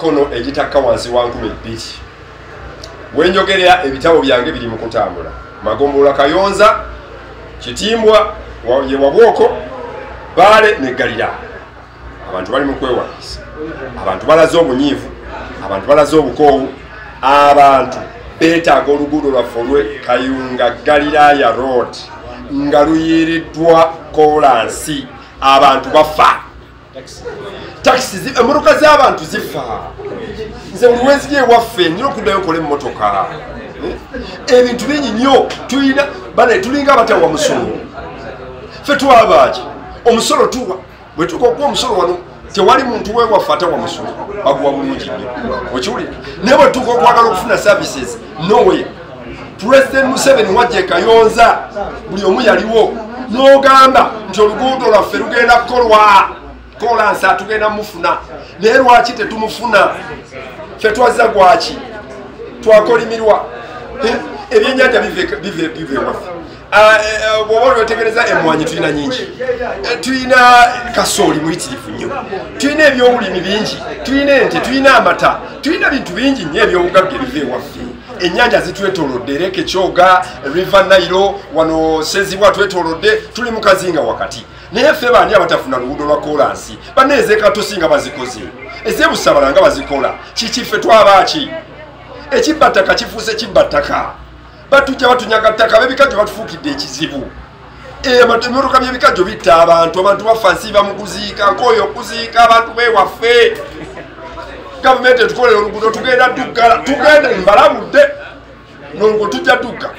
kono egitakka wansi wa nkumi bbiri. Wenjogerera ebitabo byange biri mu kutambula. Magombola kayonza kitimbwa wa- ye wabwoko baale ne galira. Abantu bali mu kwewalisa abantu balaze obunyiivu abantu balaze obukoowu abantu beetaaga oluguudo lwaffe olwe kayunga galiraya road nga luyiiriddwa kolansi abantu bafa takisi emmotoka z'abantu zifa. Nze buli wenziri ewaffe nina okuddayo nkola emmotoka. Eh? ebintu bingi nnyo tulina bane tulinga abatawa musolo? Ffe twabaki omusolo tuwa bwe tuka okuwa omusolo wano tewali muntu wewaffe atawa musolo? Baguwa bulungi nnyo. Okiwulira naye bwe tuka okwagala okufuna services nowe president museveni wajja ekayonza buli omu yaliwo n'ogamba nti oluguudo lwaffe lugenda kukolwa kolansi atugenda mufuna. Naye lwaki tetumufuna? Ffe twazza gwaki? Twakolimirwa Ebyenyanja bive- eh, bw'oba olwetegereza emwanyi tulina nyingi Eh, tulina kasooli muyitirivu nnyo. Tulina ebyobulimi bingi. Tulina ente tulina amata. Tulina bintu bingi nnyo ebyobugagga ebiva ewaffe ennyanja zitwetolodde ereka ekyoga river nairo wano sezibwa twetolodde tuli mu kazinga wakati. Naye ffe baani abatafuna luguudo lwa kolansi baneezeeka tosinga bazikoze. Ezebusabala nga bazikola. Kikiffe twabaki ekibbattaka kifuuse kibbattaka batujja batunyaga ttaka bebikajjo batufuukidde ekizibu. Emmotoka byebikajjo bitta abantu abantu bafa nsiiba mu kuziika nkooyo okuziika abantu bewaffe gavumenti etukolera oluguudo tugenda duggala tugenda mbalabudde nolwo tujja dugga